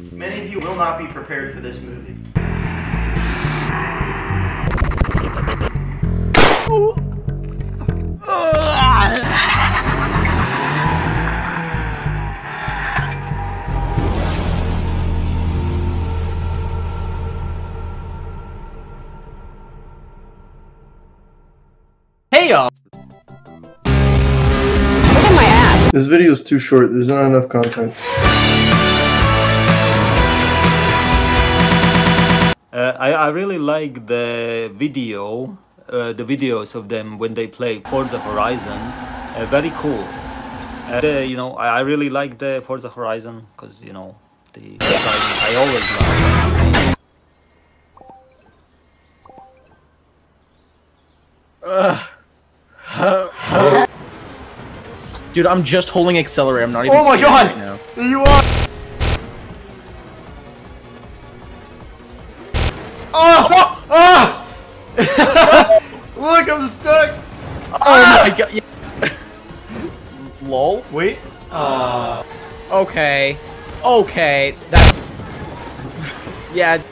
Many of you will not be prepared for this movie. Hey y'all! Look at my ass! This video is too short. There's not enough content. I, I really like the video, uh, the videos of them when they play Forza Horizon. Uh, very cool. And, uh, you know, I, I really like the Forza Horizon because, you know, the, the I always love. Dude, I'm just holding accelerator. I'm not even. Oh my steering God! Right now. There you are! My god. Yeah. Lol. Wait. Uh. Okay. Okay. That. Yeah.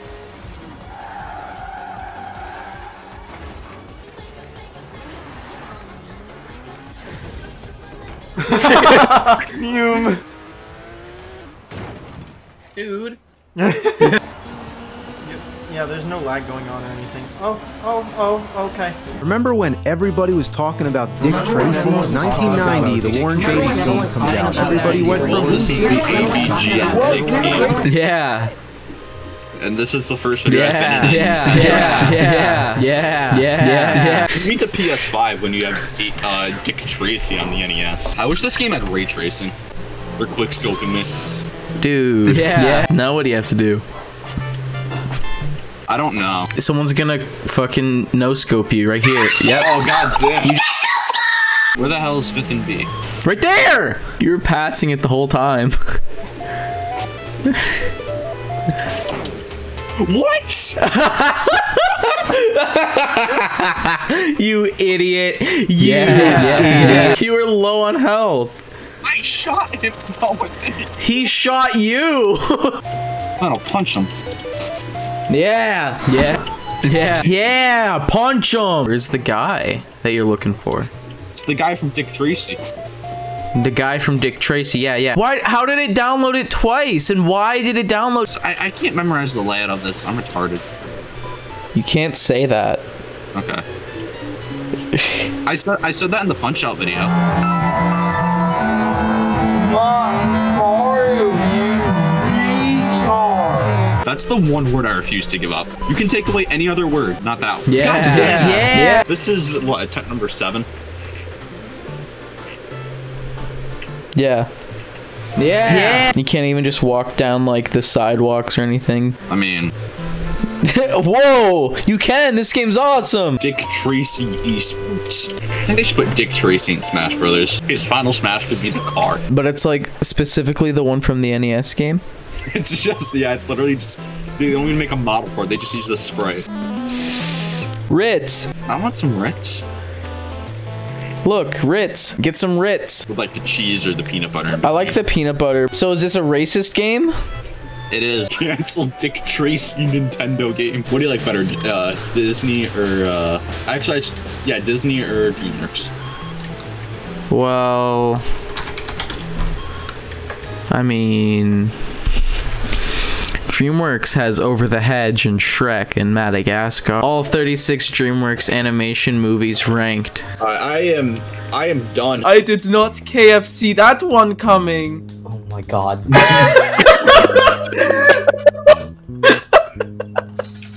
Fume. Dude. Yeah, there's no lag going on or anything. Oh, oh, oh, okay. Remember when everybody was talking about Dick Tracy? 1990, the Warren Beatty scene comes out. Everybody went from This is the AVG Yeah, and this is the first video yeah, I've been in. yeah, yeah, yeah, yeah, yeah, yeah. You need a PS5 when you have uh, Dick Tracy on the NES. I wish this game had ray tracing. Or quick scoping me. Dude, yeah. Now what do you have to do? I don't know. Someone's gonna fucking no scope you right here. Yep, Oh god damn. You Where the hell is 5th and B? right there. You were passing it the whole time. What? you idiot. You Yeah. idiot. You were low on health. I shot him. No, He shot you. I'll punch him. Yeah. Yeah. Yeah. Yeah. Punch him. Where's the guy that you're looking for? It's the guy from Dick Tracy. The guy from Dick Tracy. Yeah, yeah. Why? How did it download it twice? And why did it download? I, I can't memorize the layout of this. I'm retarded. You can't say that. Okay. I said I said that in the punch out video. That's the one word I refuse to give up. You can take away any other word, not that one. Yeah. God damn. Yeah. This is what attempt number seven. Yeah. Yeah. Yeah. You can't even just walk down like the sidewalks or anything. I mean, Whoa! You can. This game's awesome. Dick Tracy Esports. I think they should put Dick Tracy in Smash Brothers. His final Smash could be the car. But it's like specifically the one from the NES game. It's just yeah, it's literally just they don't even make a model for it. They just use the spray. Ritz. I want some Ritz Look, Ritz. Get some Ritz. with like the cheese or the peanut butter. I like the peanut butter. So is this a racist game? It is cancel Dick Tracy Nintendo game. What do you like better, uh, Disney or uh? Actually, I just, yeah, Disney or DreamWorks. Well, I mean, DreamWorks has Over the Hedge and Shrek and Madagascar. All 36 DreamWorks animation movies ranked. I, I am, I am done. I did not KFC that one coming. Oh my god.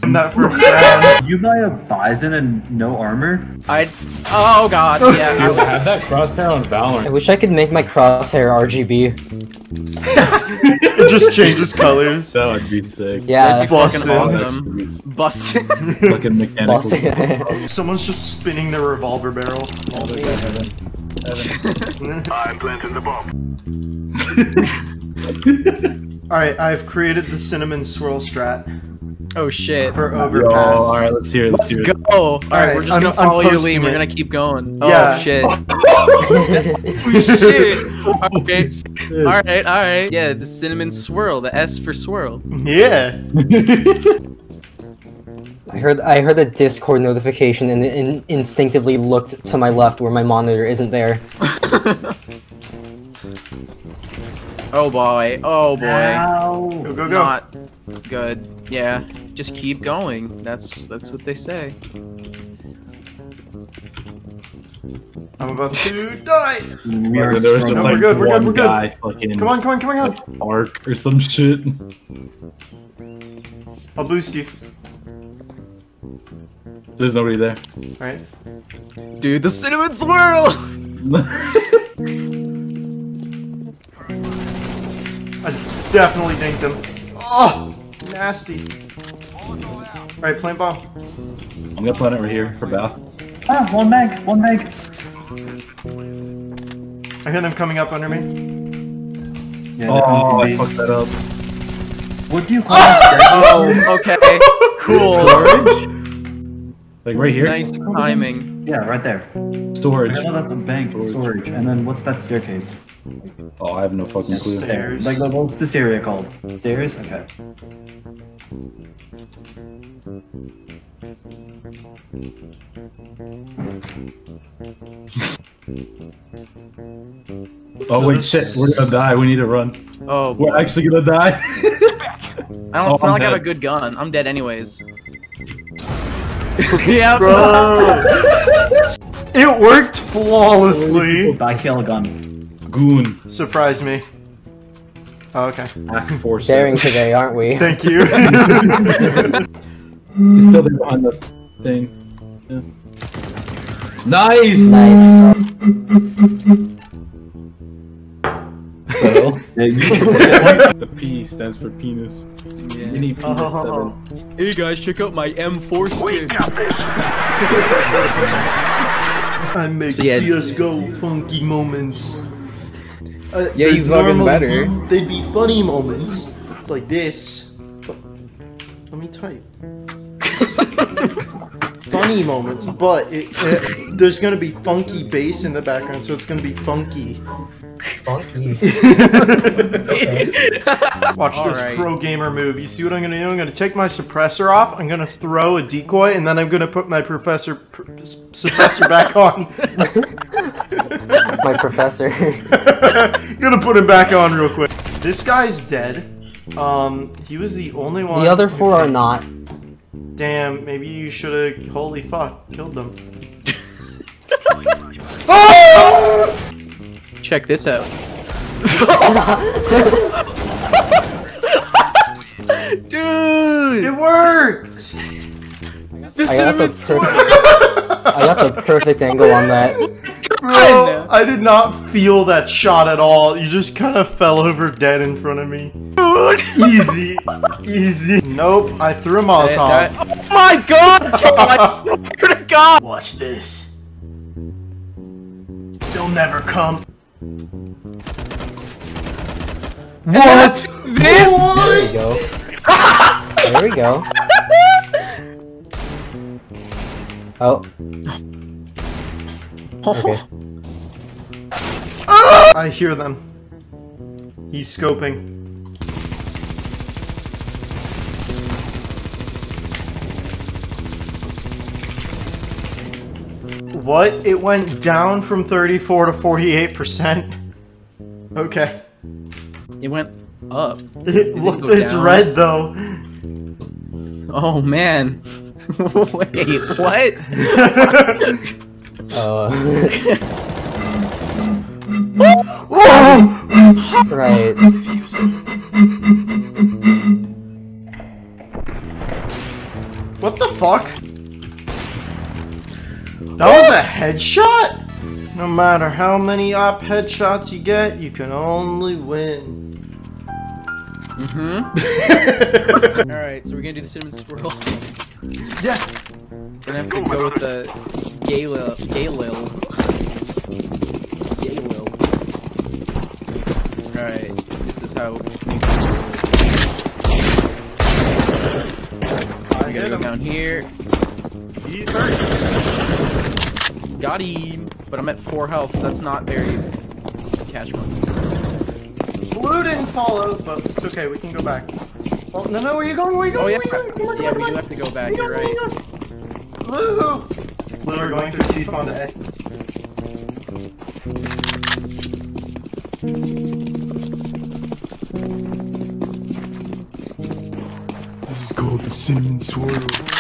In that first round. You buy a bison and no armor? I. Oh god. Yeah. I, had that crosshair on Valorant. I wish I could make my crosshair RGB. It just changes colors. That would be sick. Yeah. Bussin'. awesome. Busted. Fucking mechanical. Boss- Someone's just spinning their revolver barrel. Oh, Alright, I've created the cinnamon swirl strat. Oh shit. for Yo, overpass. all right, let's hear it. Let's, Let's hear go. it. All right, Alright, we're just I'm- gonna follow your posting lead. We're gonna keep going. Oh, yeah. Oh shit. oh shit. Okay. All right. All right. Yeah, the cinnamon swirl. The S for swirl. Yeah. I heard I heard a Discord notification and, and instinctively looked to my left where my monitor isn't there. Oh boy. Oh boy. Go go go. Not good. Yeah. Just keep going. That's that's what they say. I'm about to die. We are there just No, like we're good, we're good, we're good. fucking Come on, come on, come on, come on. arc or some shit. I'll boost you. There's nobody there. Right. Dude, the cinnamon swirl. I definitely dinked him. Oh, ah! Nasty. Alright, plant bomb. I'm gonna plant it right here for Bath. Ah, one meg, one meg. I hear them coming up under me. Yeah, they're Oh, coming I fucked that up. What do you call that? Oh, okay. Cool. Like right here. Nice timing. Yeah, right there. Storage. I know that's the bank storage. And then what's that staircase? Oh, I have no fucking clue. Stairs. Like, like, what's this area called? Stairs? Okay. Oh wait, shit, we're gonna die. We need to run. Oh, We're actually gonna die. I don't. Oh, it's not I'm like I have a good gun. I'm dead anyways. yeah, Bro. it worked flawlessly. Back kill gun. Goon. Surprised me. Oh, okay. Back force. Daring today, aren't we? Thank you. He's still there behind the thing. Yeah. Nice. Nice. So, Yeah, you the P stands for penis. Mini penis Oh. Hey guys, check out my M4 skin. I make So, yeah. CSGO funky moments. Uh, Yeah, you they'd fucking better. be- they'd be funny moments, like this. But, let me type. funny moments, but it, it- there's gonna be funky bass in the background, so it's gonna be funky. Funky. Watch this Alright. pro gamer move. You see what I'm gonna do? I'm gonna take my suppressor off. I'm gonna throw a decoy, and then I'm gonna put my professor pr- suppressor back on. My professor. gonna put him back on real quick. This guy's dead. Um, he was the only one. the other four are not. Damn, maybe you should have. Holy fuck, killed them. oh! Check this out. Dude, It worked. the I got the cinnamon swirl. perfect. I got the perfect angle on that. Bro, I did not feel that shot at all. You just kind of fell over dead in front of me. Dude. Easy, easy. Nope, I threw a Molotov. That- that- oh my god! I swear to God! Watch this. They'll never come. What? This? There we go. There we go. Oh. Okay. Ah! I hear them. He's scoping. What? It went down from 34 to 48%. Okay. It went up. It looked, go it's down? red though. Oh man. Wait, what? Uh, Oh! right. What the fuck? That was a headshot? No matter how many op headshots you get, you can only win. Mm-hmm. Alright, so we're gonna do the cinnamon swirl. Yes! Gonna have to go with the Galil. Galil. Galil. Alright, this is how. we gotta go down here. He's hurt. Got him. But I'm at four health, so that's not very cash money. Blue didn't follow, but it's okay. We can go back. Oh, no, no, where you going? Where you going? Oh going? yeah, Where you going? Come yeah, we do have to go back. on. You're right. Blue. Blue, we're going through T-spawn to A. This is called the cinnamon swirl.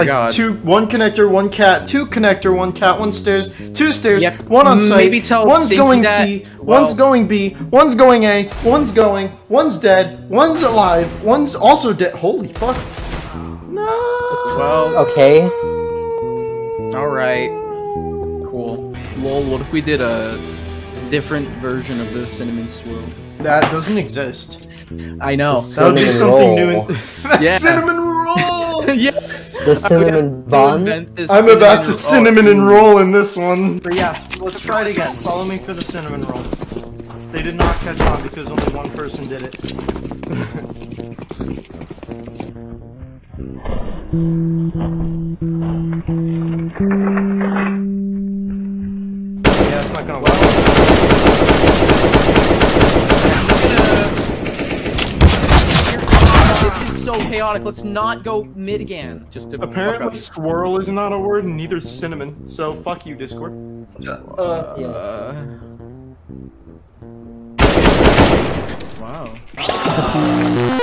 Like God. two, one connector, one cat, two connector, one cat, one stairs, two stairs, Yep. one on site. Maybe tell one's Stinky going that- C, well- one's going B, one's going A, one's going, one's dead, one's alive, one's also dead. Holy fuck! No. Twelve. Okay. All right. Cool. Lol. What if we did a different version of the cinnamon swirl? That doesn't exist. I know. That would be Cinnamon something new. roll. In- That's Yeah. cinnamon roll. yes. The cinnamon bun. I'm about to cinnamon oh, and roll in this one. But yeah, let's try it again. Follow me for the cinnamon roll. They did not catch on because only one person did it. is. Let's not go mid again. Just to fuck Apparently, up. squirrel is not a word, and neither is cinnamon. So fuck you, Discord. Uh, yes. Uh, wow.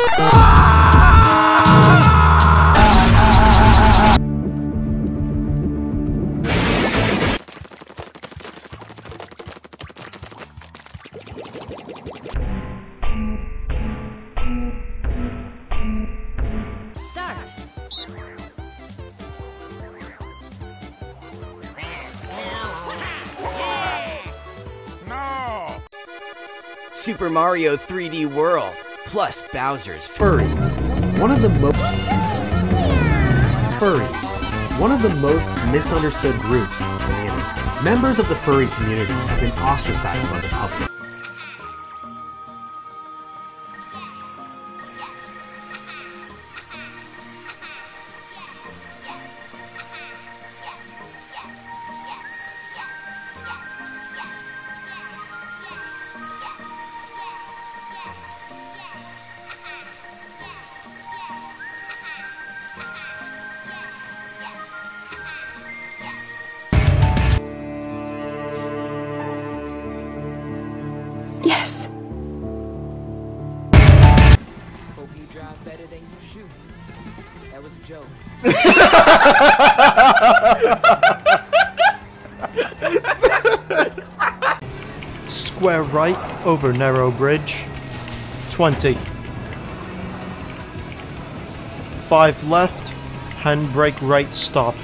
Mario 3D World plus Bowser's Furries. One of the most furries. One of the most misunderstood groups on the internet. Members of the furry community have been ostracized by the public. Over narrow bridge. 20. 5 left. Handbrake right stop.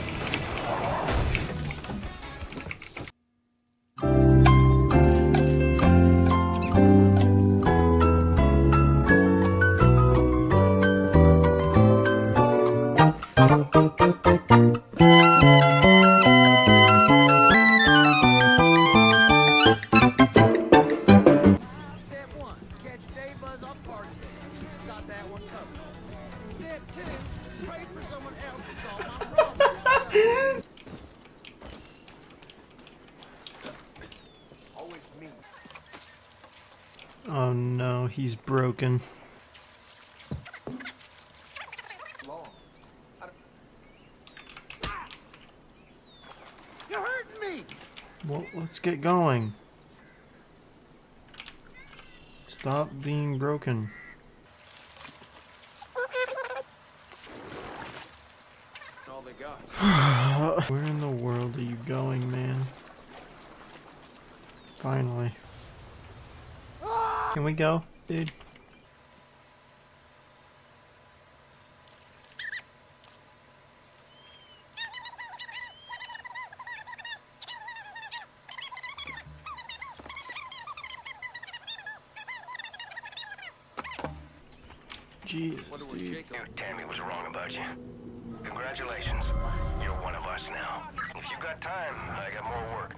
Get going. Stop being broken. Where in the world are you going, man? Finally. Can we go, dude? Jesus, dude. Tammy was wrong about you. Congratulations. You're one of us now. If you got time, I got more work.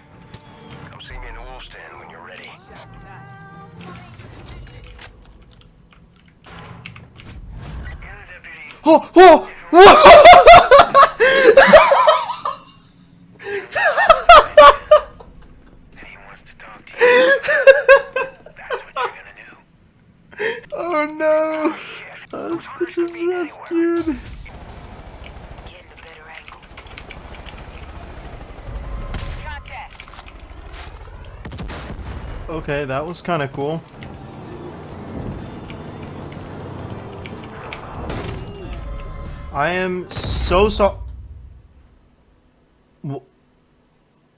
Come see me in the wolf's den when you're ready. Oh, oh, oh Okay, that was kind of cool. I am so so. Wh-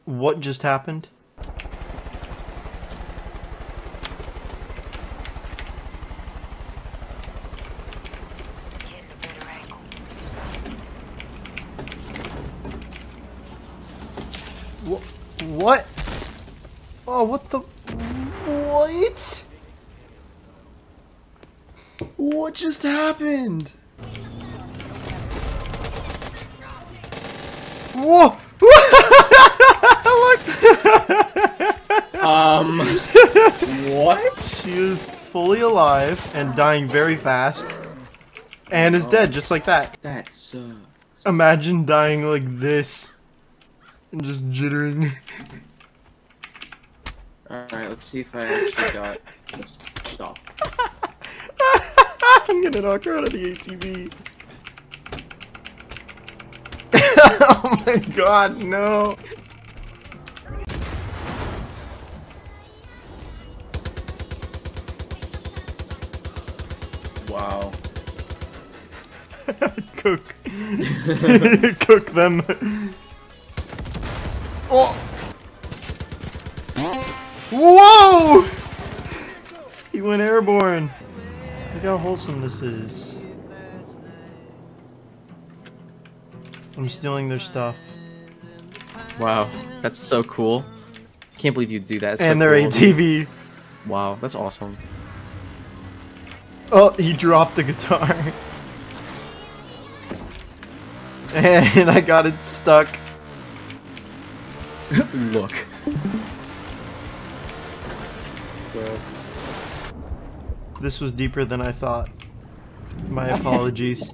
What just happened? What? Oh, what the? What? What just happened? Whoa! Um, what? She is fully alive and dying very fast, and is dead just like that. That sucks. Imagine dying like this and just jittering. Alright, let's see if I actually got stop. I'm gonna knock her out of the ATV. oh my god, no. Wow. Cook. Cook them. Oh! Whoa! He went airborne. Look how wholesome this is. I'm stealing their stuff. Wow, that's so cool. Can't believe you do that. It's so and their cool. ATV. Wow, that's awesome. Oh, he dropped the guitar. And I got it stuck. Look. This was deeper than I thought. My apologies.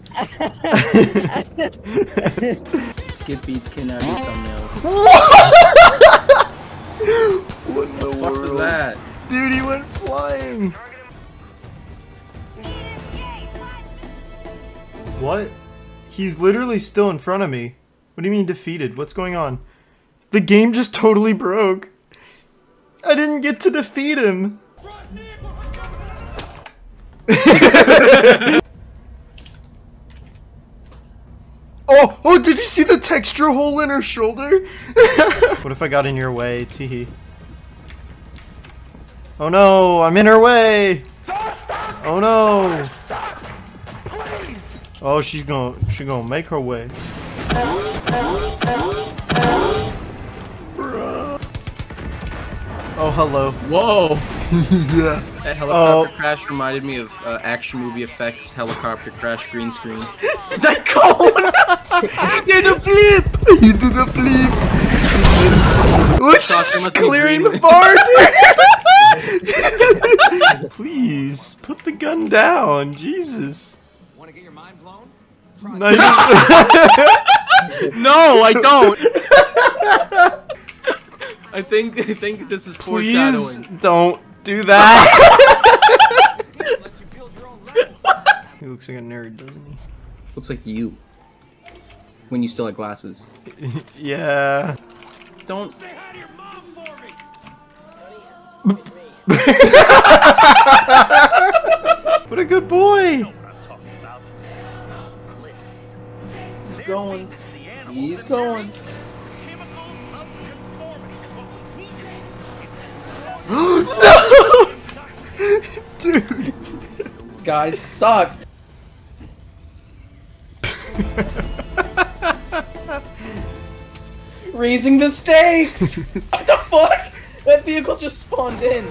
Skip beats cannot be thumbnails. what in the fuck was world? that? Dude, he went flying. What? He's literally still in front of me. What do you mean defeated? What's going on? The game just totally broke. I didn't get to defeat him. oh, oh, did you see the texture hole in her shoulder? what if I got in your way, Teehee? Oh no, I'm in her way. Oh no. Oh, she's gonna, she's gonna make her way. Oh, hello. Whoa! yeah. That helicopter Oh. crash reminded me of uh, action movie effects helicopter crash green screen. that cone! you did a flip! You did a flip! Look, she's Thought there just clearing the bar, dude! Please, put the gun down. Jesus. Want to get your mind blown? No, you- no, I don't. I think I think this is Please foreshadowing. don't do that. he looks like a nerd, doesn't he? Looks like you. When you still had glasses. Yeah. Don't. What a good boy. He's going. He's going. no! Dude. Guys sucks. Raising the stakes. what the fuck? That vehicle just spawned in.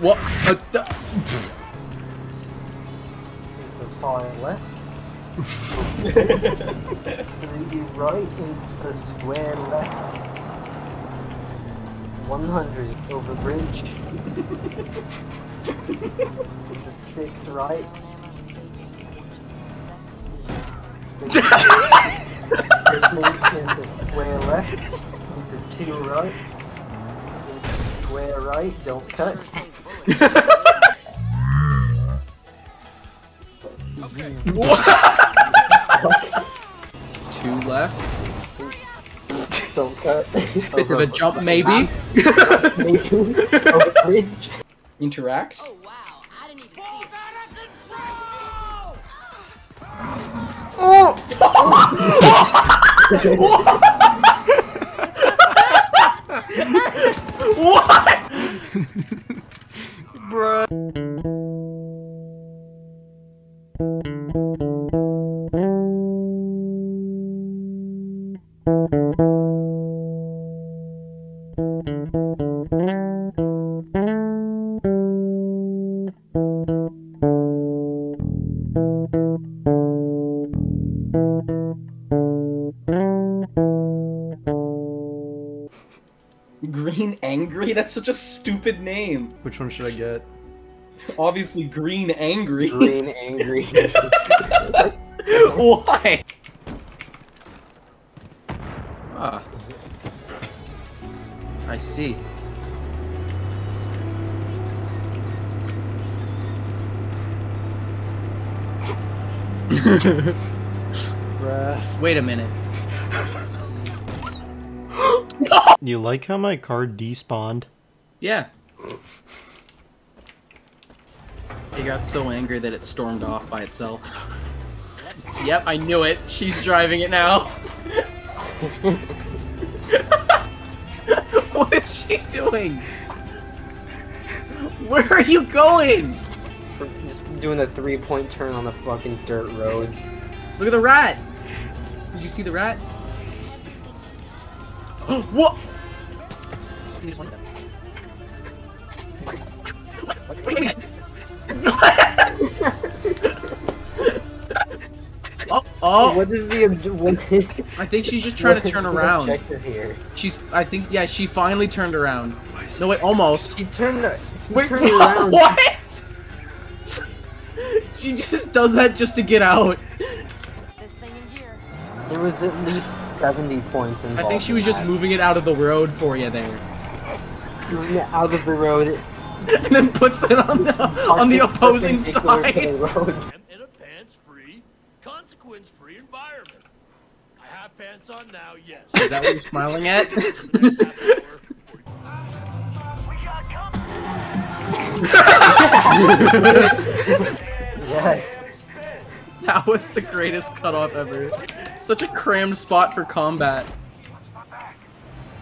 What? Uh, th- Into far left. Three right into square left. 100 over bridge. into six right. First move into square left. Into two right. Square right. Don't cut. Two left. Don't cut. Bit of a jump, maybe. Over. Interact. Oh wow, I didn't even Oh! What? Green Angry? That's such a stupid name. Which one should I get? Obviously, Green Angry. Green Angry. Why? Ah. I see. Wait a minute. You like how my card despawned? Yeah. It got so angry that it stormed off by itself. Yep, I knew it. She's driving it now. what is she doing? Where are you going? Just doing a three point turn on the fucking dirt road. Look at the rat. Did you see the rat? what? Oh, oh! What is the ob- what I think she's just trying to turn is the around. objective here? She's, I think, yeah, she finally turned around. No, wait, almost. She turned, Wait, turned around. what? She just does that just to get out. There was at least 70 points involved. I think she was in just that. moving it out of the road for you there, Moving it out of the road. and then puts it on the on the opposing side. In a pants-free, consequence-free environment. I have pants on now, yes. Is that what you're smiling at? Yes. That was the greatest cutoff ever. Such a crammed spot for combat.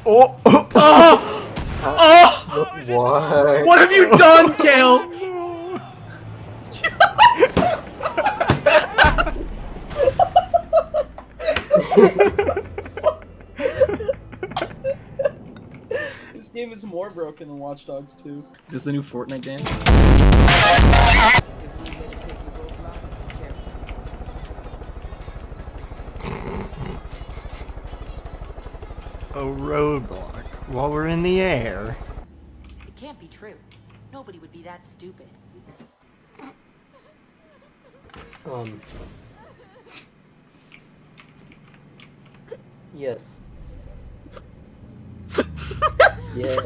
Oh! Oh! oh! Oh! What? What have you done, Kale? this game is more broken than Watch Dogs 2. Is this the new Fortnite dance? A roadblock while we're in the air. It can't be true. Nobody would be that stupid. Um. Yes. yes.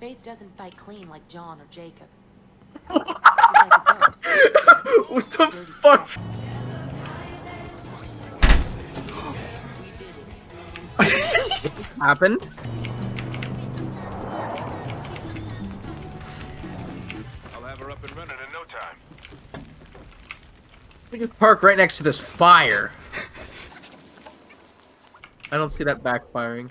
Faith doesn't fight clean like John or Jacob. She's like a ghost. what the fuck? Happened? I'll have her up and running in no time. We can park right next to this fire. I don't see that backfiring.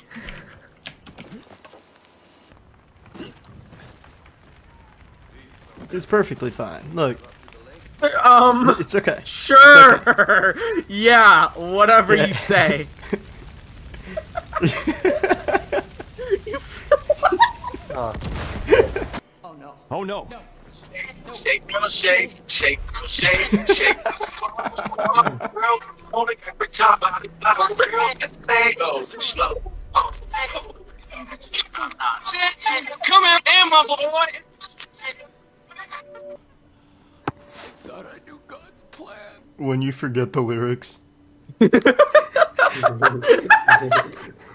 It's perfectly fine. Look, Um, it's okay. sure. yeah, whatever you say. oh. Oh no. Shake, girl, shake, shake, girl, shake, shake. Girl, only every time I I girl, it's go slow. Come here, my boy. Thought I knew God's plan. When you forget the lyrics.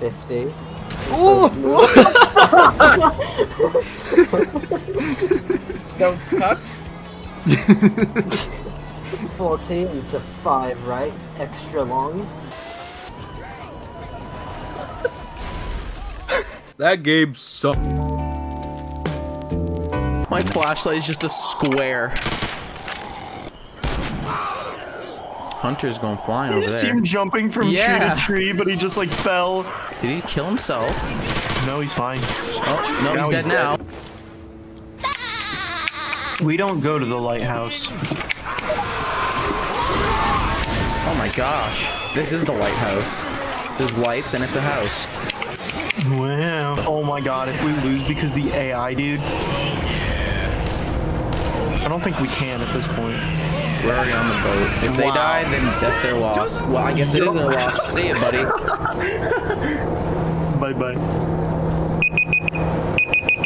Fifty. Don't cut. 14 to 5, right? Extra long. That game sucked. My flashlight is just a square. Hunter's going flying I over there. him jumping from Yeah. tree to tree, but he just like fell. Did he kill himself? No, he's fine. Oh, no, he's dead now. We don't go to the lighthouse. Oh my gosh. This is the lighthouse. There's lights and it's a house. Wow. Oh my god, if we lose because the AI, dude. I don't think we can at this point. We're already on the boat. If they die, then that's their loss. Well, I guess it is their loss. See ya, buddy. Bye bye.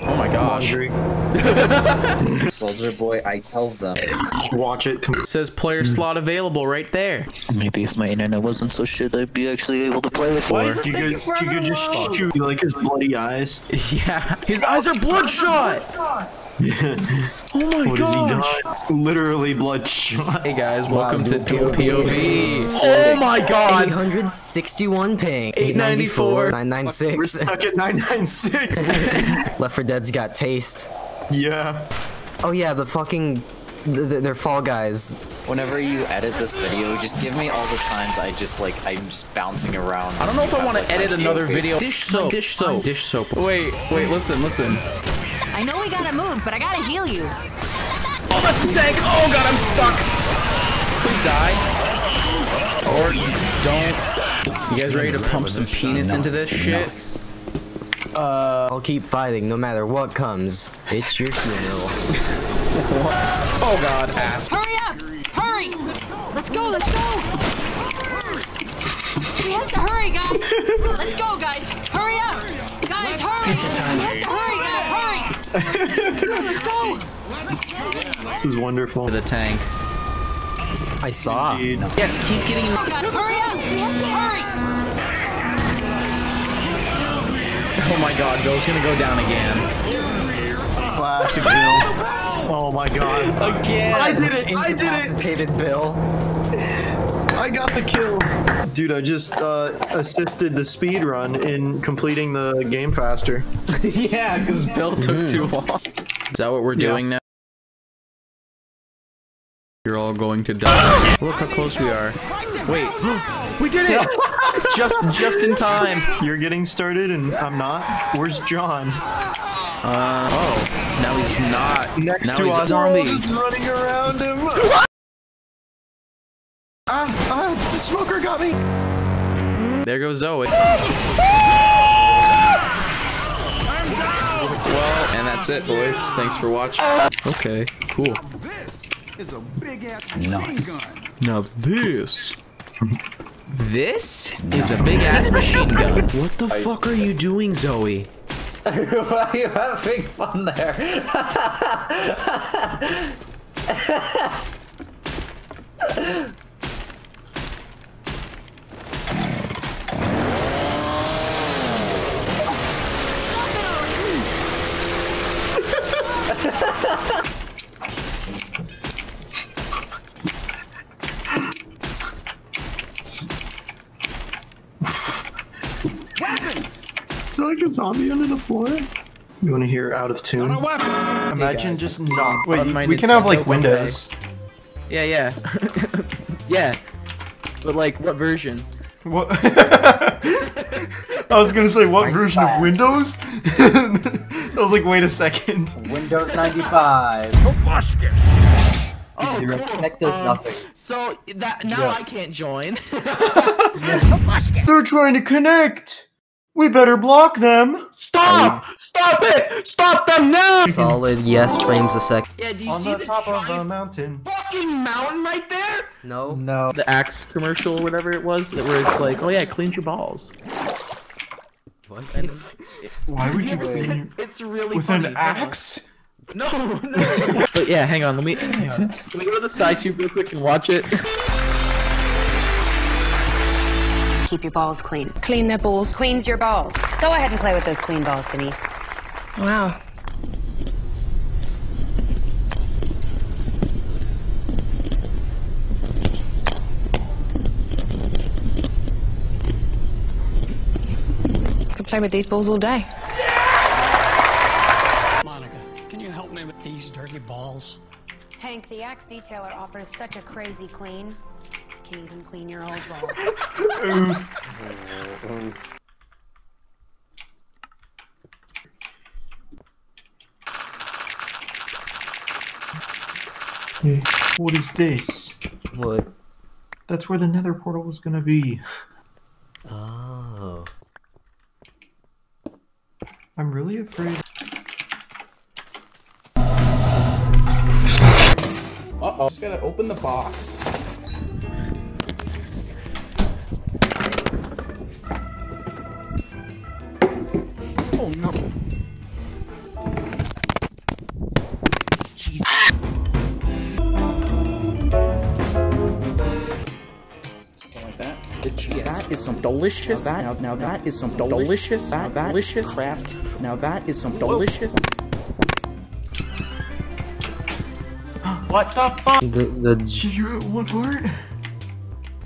Oh my gosh. Soldier Boy, I tell them. Watch it. It says player hmm. slot available right there. Maybe if my internet wasn't so shit, I'd be actually able to play with Or it. you could, you could just shoot like his bloody eyes. Yeah. His eyes are bloodshot! Oh my What gosh! Literally bloodshot. Hey guys, welcome to POPOV. Oh my god! 861 ping. 894. 996. We're stuck at 996. Left 4 Dead's got taste. yeah. Oh yeah, the fucking... th- th- They're Fall Guys. Whenever you edit this video, just give me all the times I just like I'm just bouncing around. I don't know if I want to Like, edit another video. Dish soap. Dish soap. Dish soap. Wait, wait, listen, listen. I know we gotta move, but I gotta heal you. Oh, that's the tank! Oh god, I'm stuck! Please die. Or don't. You guys ready to pump some penis into this shit? Uh, I'll keep fighting no matter what comes. It's your funeral. Oh god, ass. Hurry up! Hurry! Let's go, let's go! We have to hurry, guys! Let's go, guys! Hurry up! Guys, hurry! We have to! Hurry! Let's go! This is wonderful. The tank. I saw. Dude. Yes, keep getting. Come on, guys, hurry up! We have to hurry! Oh my god, Bill's gonna go down again. Classic Bill. Oh my god. Again! I did it! I did it! Incapacitated Bill. I got the kill. Dude, I just uh, assisted the speed run in completing the game faster. yeah, because Bill took too long. Is that what we're Yeah. doing now? You're all going to die. Look how close we are. Wait, we did it! just, just in time. You're getting started and I'm not. Where's John? Uh, oh, now he's not. Next now to he's us. a zombie. Just running around him. ah, ah, the smoker got me. There goes Zoe. Well, and that's it, boys. Thanks for watching. Okay, cool. This is a big ass machine gun. Now this. This is a big ass machine gun. What the fuck are you doing, Zoe? Why are you having fun there? zombie under the floor? You want to hear out of tune? Imagine just not. Wait, On my we can have like Nintendo windows. Yeah, yeah. yeah. But like, what version? What? I was gonna say what version of Windows? I was like, wait a second. Windows 95. Oh, Zero. cool. Connect does Um, nothing. So that now Yeah. I can't join. They're trying to connect. We better block them. Stop! Stop it! Stop them now! Solid yes frames a second. Yeah, do you On see the the top of the mountain. fucking mountain right there? No. No. The Axe commercial or whatever it was, that where it's like, oh yeah, it cleans your balls. What? Why would you Never seen clean it. It's really with funny. an axe? No, no. but yeah, hang on. Let me. Hang on. Can we go to the side tube real quick and watch it? Keep your balls clean. Clean their balls. Cleans your balls. Go ahead and play with those clean balls, Denise. Wow. Could play with these balls all day. Monica, can you help me with these dirty balls? Hank, the Axe Detailer offers such a crazy clean. Can even clean your old balls. Hey, what is this? What? That's where the nether portal was gonna be. Oh. I'm really afraid. Uh oh. Just gotta open the box. Oh no. Jeez. Something like that. The. That is some delicious. That now, now that is some delicious. That delicious craft. Now that is some delicious. What the fuck? The the Did you what part?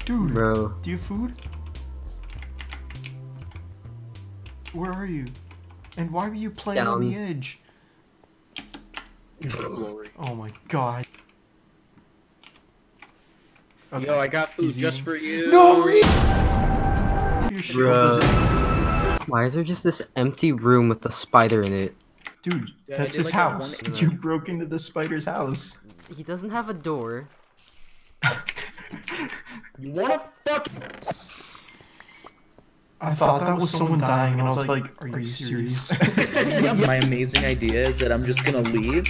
Dude, bro. do you have food? Where are you? And why were you playing on the edge? Oh my god. Yo, I got food He's just for you. No! Your shield Bruh. Why is there just this empty room with a spider in it? Dude, Yeah, that's his like house. You broke into the spider's house. He doesn't have a door. You wanna fuck? I thought that was someone dying, and I was like, are you serious? My amazing idea is that I'm just gonna leave.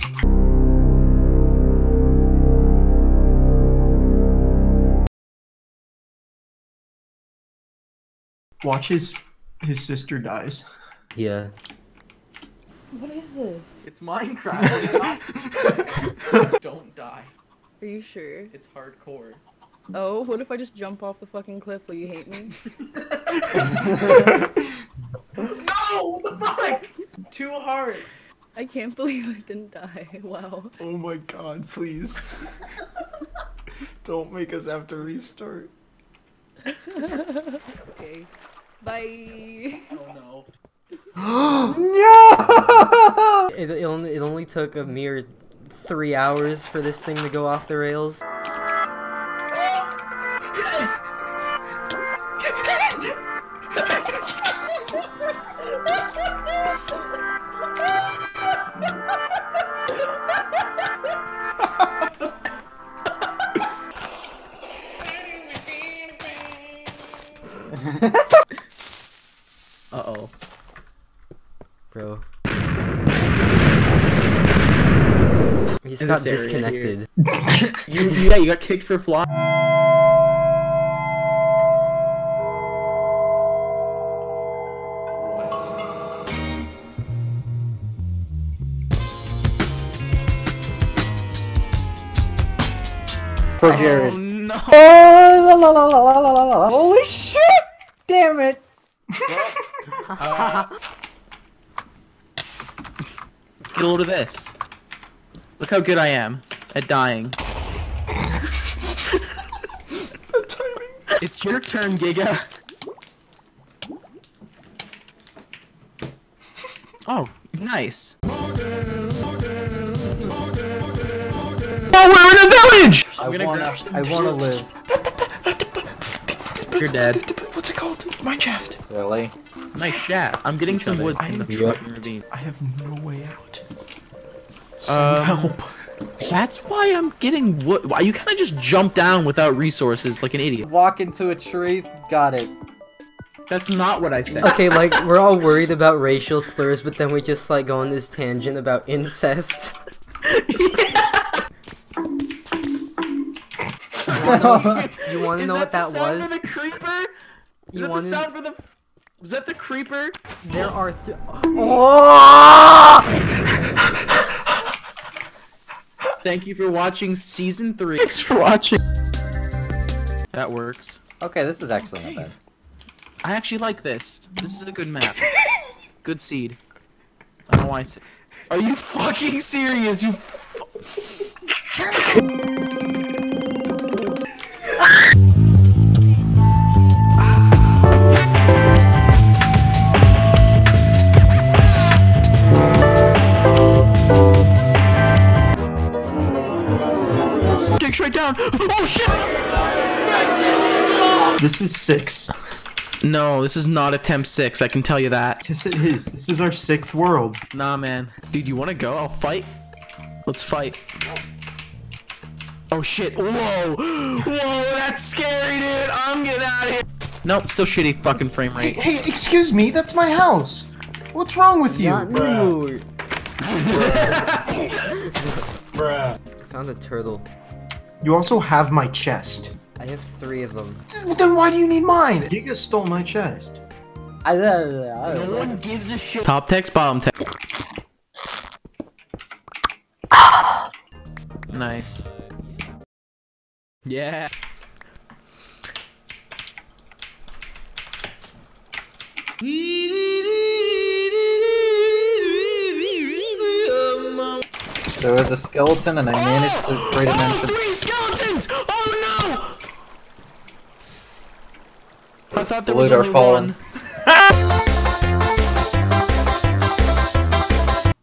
Watch his his sister dies. Yeah. What is this? It's Minecraft. Don't die. Are you sure? It's hardcore. Oh, what if I just jump off the fucking cliff? Will you hate me? No! What the fuck? Two hearts. I can't believe I didn't die. Wow. Oh my god, please. Don't make us have to restart. okay. Bye. Oh no. no! It, it only it only took a mere three hours for this thing to go off the rails. Uh-oh. Bro. He just got disconnected. you, yeah, you got kicked for flying. For Jared. Oh, no. oh la, la, la, la la. Holy sh. get a load of this. Look how good I am at dying. the timing. It's your turn, Giga. Oh, nice. Oh, we're in a village! I I'm gonna wanna, I wanna live. You're dead. What's it called? Mineshaft. Really? Nice shaft. I'm getting some wood I in the am fucking ravine. I have no way out. Um, help. That's why I'm getting wood. Why you kind of just jump down without resources like an idiot? Walk into a tree. Got it. That's not what I said. Okay, like we're all worried about racial slurs, but then we just like go on this tangent about incest. you want to Is know what that that the sound was? For the creeper? Is You that the Was that the creeper? There are. Th- Thank you for watching season three. Thanks for watching. That works. Okay, this is actually not bad. I actually like this. This is a good map. Good seed. I don't know why I said. Are you fucking serious? You. straight down. Oh shit! This is six. No, this is not attempt six. I can tell you that. Yes, it is. This is our sixth world. Nah, man. Dude, you want to go? I'll fight. Let's fight. Oh shit! Whoa! Whoa! That's scary, dude. I'm getting out of here. Nope, still shitty fucking frame rate. hey, excuse me. That's my house. What's wrong with you? Not anymore. Found a turtle. You also have my chest. I have three of them. Then why do you need mine? Giga stole my chest. I, No one gives a shit. Top text, bottom text. nice. Yeah. There was a skeleton, and I managed to create an entrance. Three skeletons! Oh no! I thought there was Salute our only fallen. one.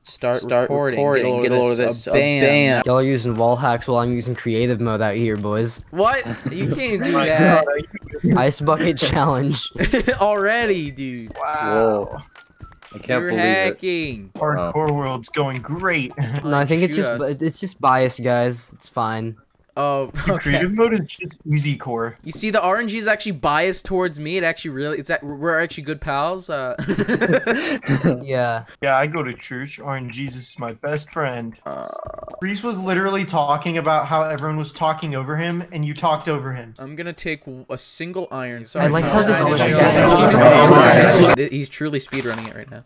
Start, Start recording. recording. Get a load of this. Uh, bam. Y'all are using wall hacks while I'm using creative mode out here, boys. What? You can't do that Ice bucket challenge. already, dude. Whoa. I can't You're believe it. hacking. Hardcore world's going great. No, I think it's just us. it's just bias, guys. It's fine. Oh, okay. Creative mode is just easy core. You see, the RNG is actually biased towards me. It actually really, it's that we're actually good pals. Uh, Yeah. Yeah, I go to church. Orange Jesus is my best friend. Reece was literally talking about how everyone was talking over him, and you talked over him. I'm gonna take a single iron. Sorry. I like how this is- He's truly speedrunning it right now.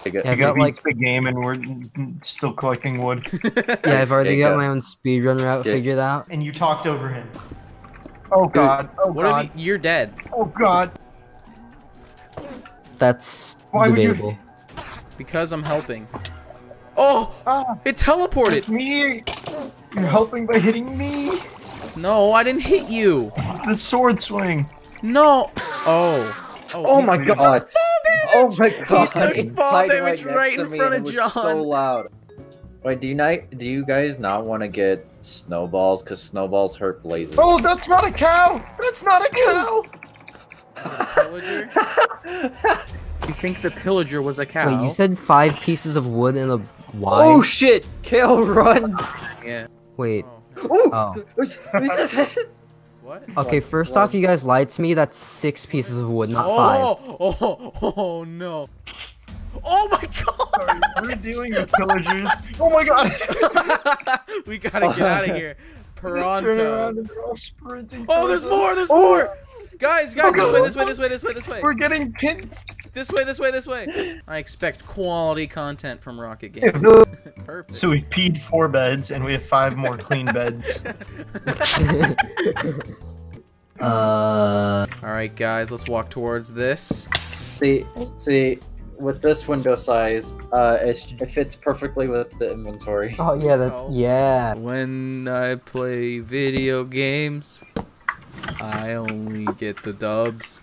Take it. Yeah, I've got like the game, and we're still collecting wood. yeah, I've already Okay, got go. my own speedrun route Okay. figured out. And you talked over him. Oh god. Oh What god. if you, you're dead? Oh god. That's Why would you- debatable. Because I'm helping. Oh, Ah, it teleported. it's me. You're helping by hitting me. No, I didn't hit you. The sword swing. No. Oh. Oh my you- god! Oh my god! He took It's fall hiding damage next right in front and of it was So John. loud. Wait, do you not? Do you guys not want to get snowballs? Cause snowballs hurt blazes. Oh, that's not a cow. That's not a cow. Pillager? you think the pillager was a cow? Wait, you said five pieces of wood and a Y? Oh shit! Kale, run! Yeah. Wait. Oh. Oh. What? Okay, first off, you guys lied to me. That's six pieces of wood, not five. Oh, oh, oh, no. Oh my god! We're dealing with pillagers. Oh my god. we gotta get out of here. Turn Pronto. and they're all sprinting. Oh, there's more, there's Oh, more! Guys, guys, this way, this way, this way, this way, this way. We're getting pinched. This way, this way, this way. I expect quality content from Rockit Yeah, Game. Perfect. So we've peed four beds and we have five more clean beds. Uh. Alright, guys, let's walk towards this. See, see, with this window size, uh, it, it fits perfectly with the inventory. Oh yeah, that yeah. When I play video games, I only get the dubs.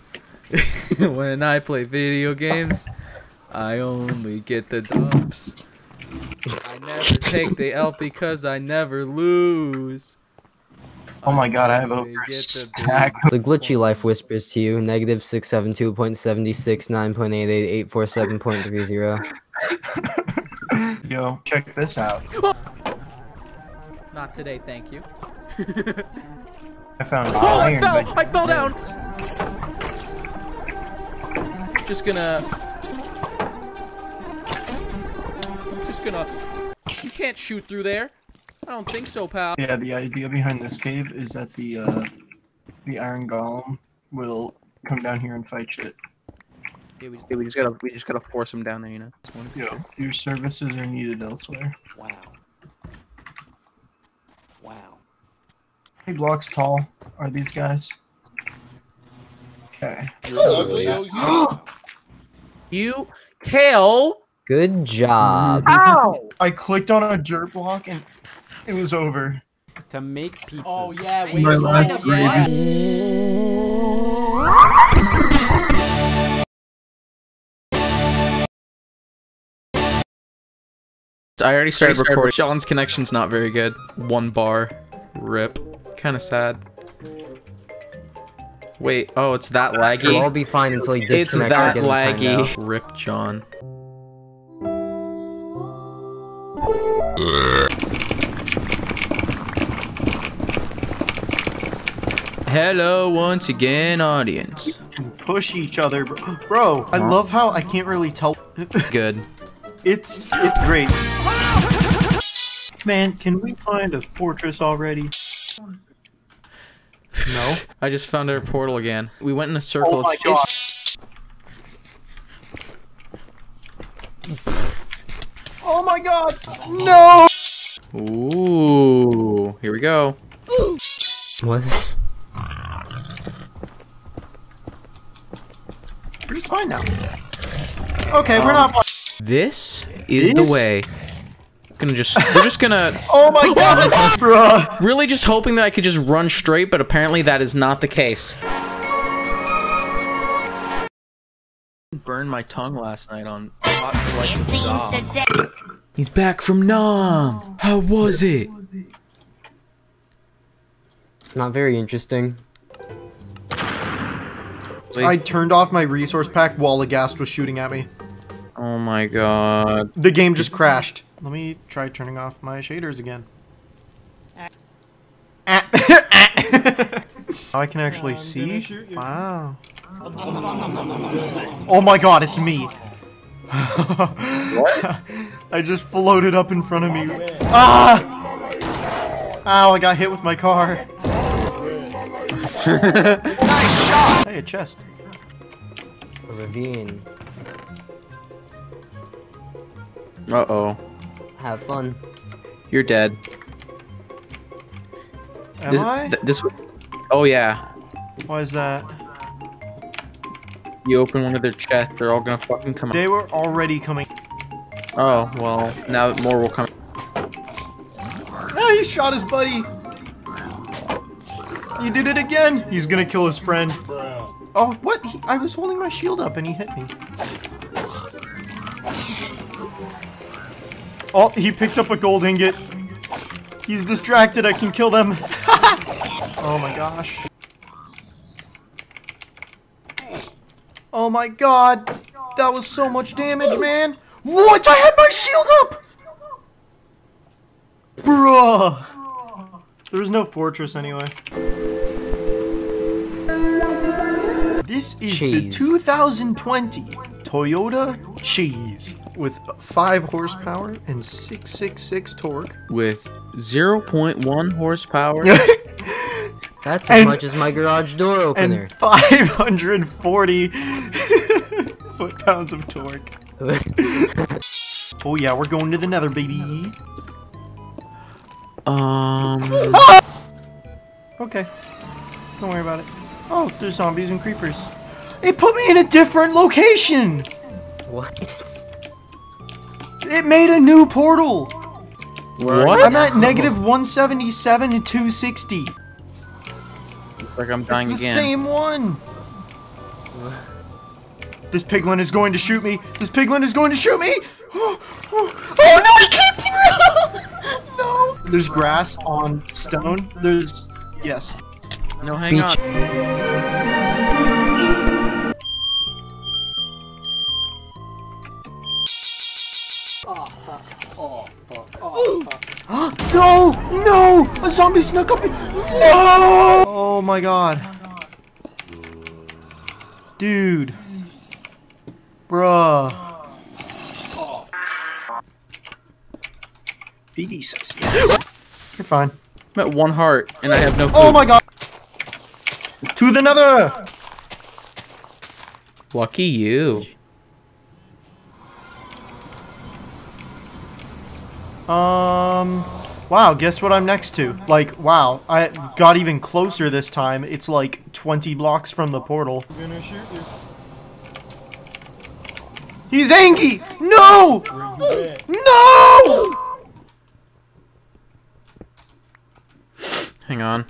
when I play video games, I only get the dubs. I never take the L because I never lose. Oh my god, I have over a get the stack. The glitchy life whispers to you: negative six seven two point seventy six nine point eight eight eight four seven point three zero. Yo, check this out. Not today, thank you. I found Oh, I fell! but- I fell down! Just gonna... Just gonna... You can't shoot through there. I don't think so, pal. Yeah, the idea behind this cave is that the uh, the iron golem will come down here and fight shit. Yeah, we just, yeah, we just gotta we just gotta force him down there, you know. Just wanna be your services are needed elsewhere. Wow. Wow. Hey, blocks tall are these guys? Okay. You Kale. Good job. Ow! I clicked on a dirt block and it was over. To make pizzas. Oh yeah, wait, My last yeah. I already started recording. Sean's connection's not very good. One bar. Rip. Kind of sad. Wait, oh, it's that laggy? It'll all be fine until he disconnects It's disconnects that laggy. Rip John. Hello once again, audience. And push each other, bro. bro I love how I can't really tell. Good. It's it's great. Man, can we find a fortress already? No. I just found our portal again. We went in a circle. Oh my it's, it's- Oh my god! No! Ooh, here we go. What? We're just fine now. Okay, we're not. Um, this is This? the way. Gonna just we're just gonna Oh my god, bruh! really just hoping that I could just run straight, but apparently that is not the case. Burned my tongue last night on hot slice of dog. He's back from Nam. How was it? Not very interesting. I turned off my resource pack while the ghast was shooting at me. Oh my god. The game just crashed. Let me try turning off my shaders again. Now I can actually see. Wow. Oh my god, it's me. I just floated up in front of me. Ah! Ow, I got hit with my car. nice shot! Hey, a chest. A ravine. Uh oh. Have fun. You're dead. Am this, I? th- this. Oh yeah. Why is that? You open one of their chests, they're all gonna fucking come out. They were already coming. Oh well, now that more will come. No, he shot his buddy. He did it again. He's gonna kill his friend. Oh, what? He, I was holding my shield up and he hit me. Oh, he picked up a gold ingot. He's distracted. I can kill them. oh my gosh. Oh my god. That was so much damage, man. What? I had my shield up! Bruh. There's no fortress anyway. This is the 2020 Toyota Cheese with 5 horsepower and 666 torque. With 0.1 horsepower. That's as And- much as my garage door opener. and 540 foot-pounds of torque. oh yeah, we're going to the nether, baby. um. Okay. Don't worry about it. Oh, there's zombies and creepers. It put me in a different location! what? It made a new portal! What? I'm at negative 177 and 260. Looks like I'm dying again. It's the again. same one! This piglin is going to shoot me! This piglin is going to shoot me! Oh no, he came through! no! There's grass on stone. There's... Yes. No, hang Beach. on. no! No! A zombie snuck up. in- No! Oh my god. Dude. Bruh. BD says yes. You're fine. I'm at one heart, and I have no oh food. Oh my god! To the nether! Lucky you. Um. Wow, guess what I'm next to? Like, wow, I got even closer this time. It's like 20 blocks from the portal. I'm gonna shoot you. He's angry! No! No! Hang on.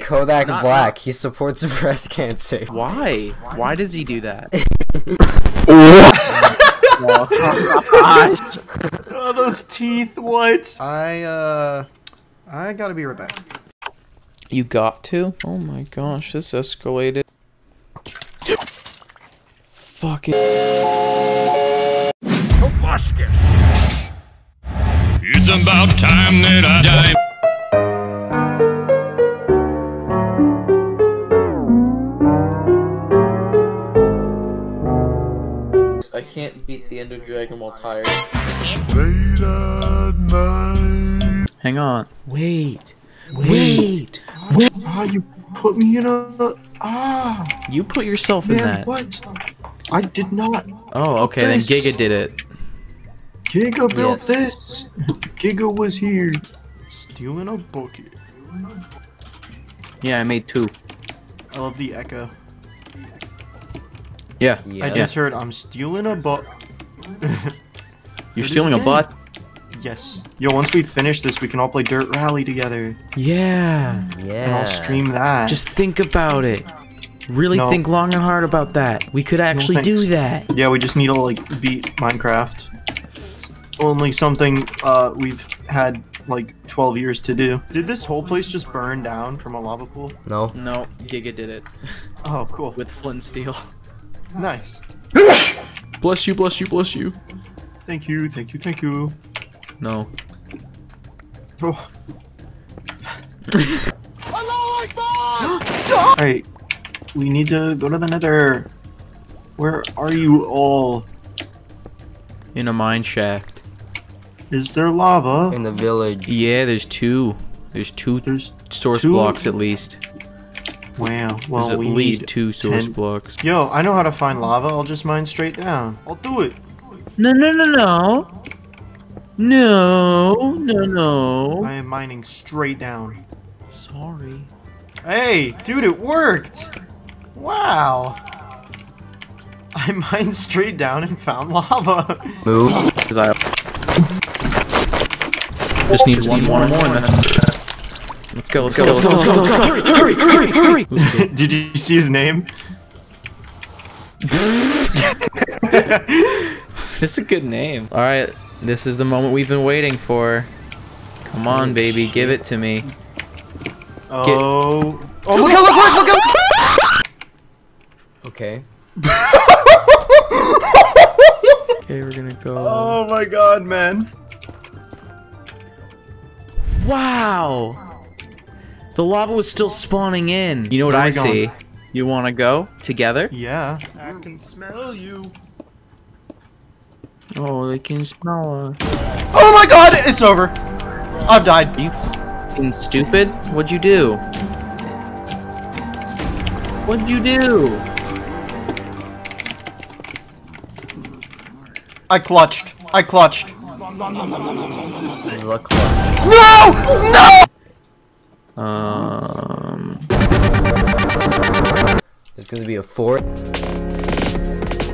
Kodak Black, he supports breast cancer. Why? Why does he do that? oh, those teeth, what? I, uh, I gotta be right back. You got to? Oh my gosh, this escalated. Fucking. It's about time that I die. I can't beat the Ender Dragon while tired. Hang on. Wait. Wait. Wait. Ah, you put me in a. Ah. You put yourself in that. what? I did not. Oh, okay, then Giga did it. Giga built Yes. this. Giga was here. Stealing a bucket. Yeah, I made two. I love the echo. Yeah. I just heard I'm stealing a butt. You're stealing a butt? Yes. Yo, once we finish this, we can all play Dirt Rally together. Yeah. Yeah. And I'll stream that. Just think about it. Really No. think long and hard about that. We could actually do that. Yeah, we just need to like beat Minecraft. It's only something uh we've had like 12 years to do. Did this whole place just burn down from a lava pool? No. No, Giga did it. Oh, cool. With flint and steel. Nice. Bless you, bless you, bless you. Thank you, thank you, thank you. No. Oh. Alright, we need to go to the nether. Where are you all? In a mine shaft. Is there lava? In the village. Yeah, there's two. There's two There's source two? blocks at least. Wow, well, there's at we least need two source 10 blocks. Yo, I know how to find lava. I'll just mine straight down. I'll do it. No, no, no, no. No, no, no. I am mining straight down. Sorry. Hey, dude, it worked! Wow. I mined straight down and found lava. Move. Because I just need one more more, and that's. Let's go, let's go, let's go, let's go, let's go. Hurry, hurry, hurry, hurry. Did you see his name? That's a good name. All right, this is the moment we've been waiting for. Come on, oh, baby, give it to me. Oh. Oh, look out, look out, look out! Okay. Okay, we're gonna go. Oh my god, man. Wow! The lava was still spawning in. You know what Where I we going? see? You want to go together? Yeah. I can smell you. Oh, they can smell us. Oh my god, it's over. I've died. You fucking stupid? What'd you do? What'd you do? I clutched. I clutched. Look. No! No! Um. There's gonna be a fort.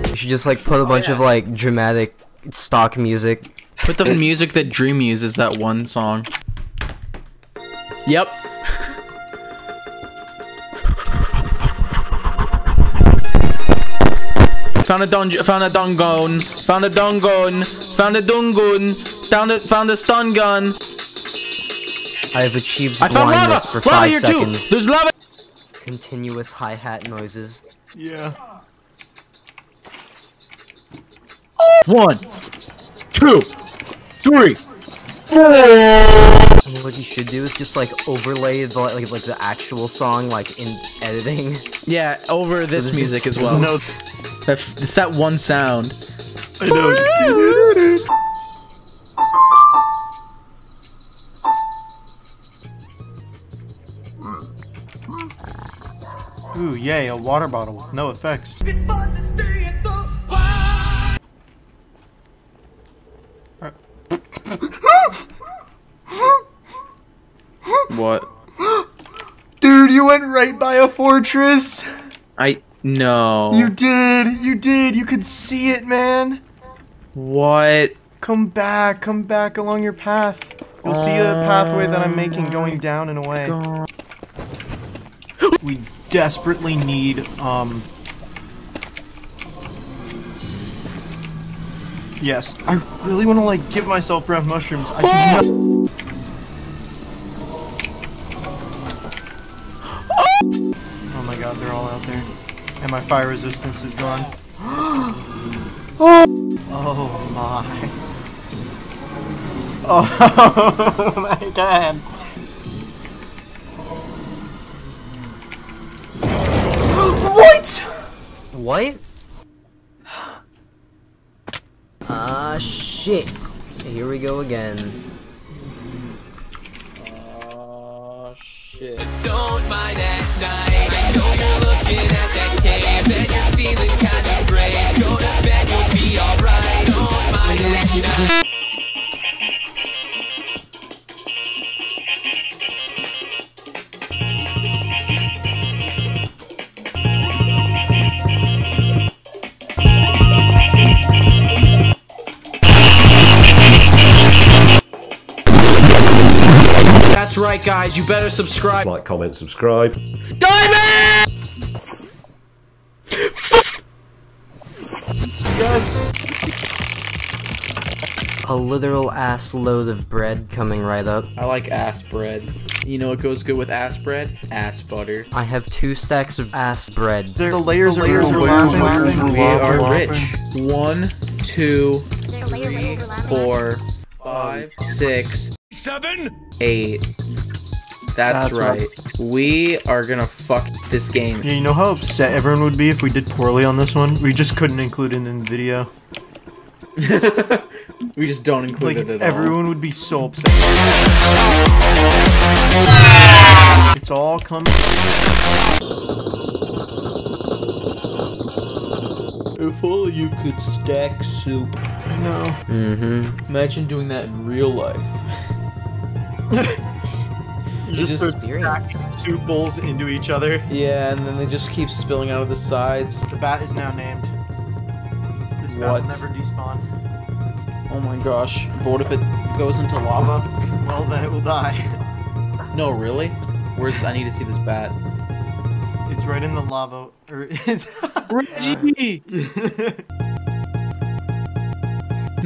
You should just like put a bunch of like dramatic stock music. Put the music that Dream uses that one song. Yep. Found a dungeon. Found a dungon. Found a dungon. Found a dungun. Found a found a stun gun. I have achieved I found lava. blindness for Lava five here seconds. too. There's lava. Continuous hi-hat noises. Yeah. One, two, three. And what you should do is just like overlay the like like the actual song like in editing. Yeah, over this there's music as well. No. That it's that one sound. I know. Ooh, yay, a water bottle. No effects. It's fun to stay at the What? Dude, you went right by a fortress. I no. You did. You did. You could see it, man. What? Come back. Come back along your path. You'll see a pathway that I'm making going down and away. We desperately need, um... Yes. I really want to, like, give myself brown mushrooms. I Oh my god, they're all out there. And my fire resistance is gone. oh my. Oh my god. What? What? Ah shit. Here we go again. Oh shit. Don't mind at night. I know you're looking at that cave and you're feeling kinda brave. Go to bed, you'll be alright. Don't mind at night. That's right, guys. You better subscribe. Like, comment, subscribe. Diamond! Yes. A literal ass load of bread coming right up. I like ass bread. You know what goes good with ass bread? Ass butter. I have two stacks of ass bread. The, the layers, The are layers overlapping. are. We are rich. One, two, three, four, five, six, seven, eight. That's, That's right. right. We are gonna fuck this game. Yeah, you know how upset everyone would be if we did poorly on this one? We just couldn't include it in the video. We just don't include Like, it at everyone would be so upset. It's all coming. If only you could stack soup. I know. Mm-hmm. Imagine doing that in real life. You just start stacking soup bowls into each other. Yeah, and then they just keep spilling out of the sides. The bat is now named. This bat What? will never despawn. Oh my gosh. But what if it goes into lava? Well, then it will die. No, really? Where's I need to see this bat. It's right in the lava. Or it's Reggie!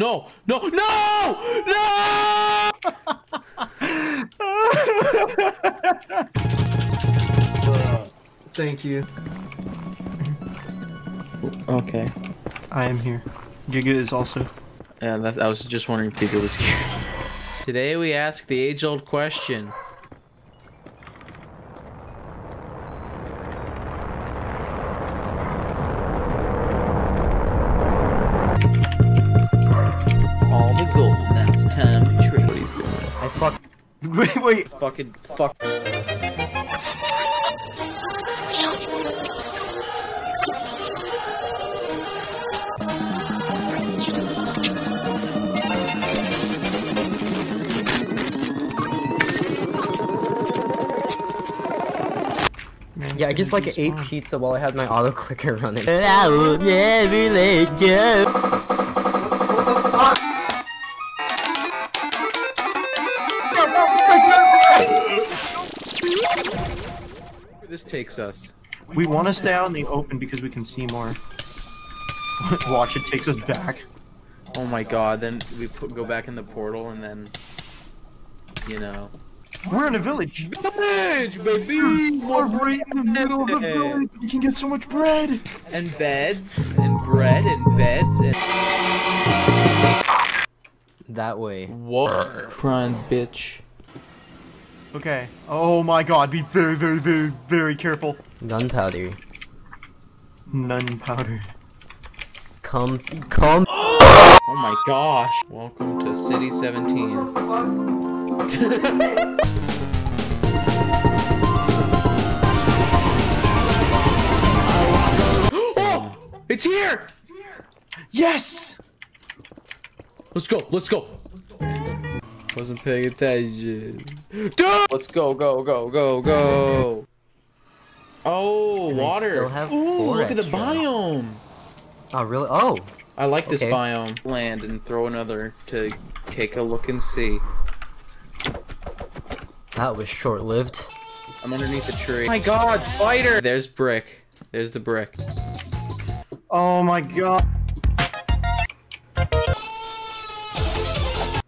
No! No! No! No! Thank you. Okay. I am here. Giga is also. Yeah, that, I was just wondering if Giga was here. Today we ask the age-old question. Wait, wait. Fucking fuck. Yeah, I just like ate pizza while I had my auto clicker running. But I will never let go. Takes us. We want to stay out in the open because we can see more. Watch, it takes us back. Oh my god, then we put, go back in the portal and then, you know. We're in a village. Village, baby! We're right in the middle of the village. We can get so much bread. And beds, and bread, and beds, and... That way. What? Run, bitch. Okay. Oh my god, be very, very, very, very careful. Gunpowder. None powder. Come, come. Oh my gosh. Welcome to City 17. oh! It's here! Yes! Let's go, let's go. Wasn't paying attention. Dude! Let's go, go, go, go, go. Oh, And water. have Ooh, four look at the extra. biome. Oh, really? Oh. I like this Okay. biome. Land and throw another to take a look and see. That was short-lived. I'm underneath the tree. Oh my god, spider! There's brick. There's the brick. Oh my god.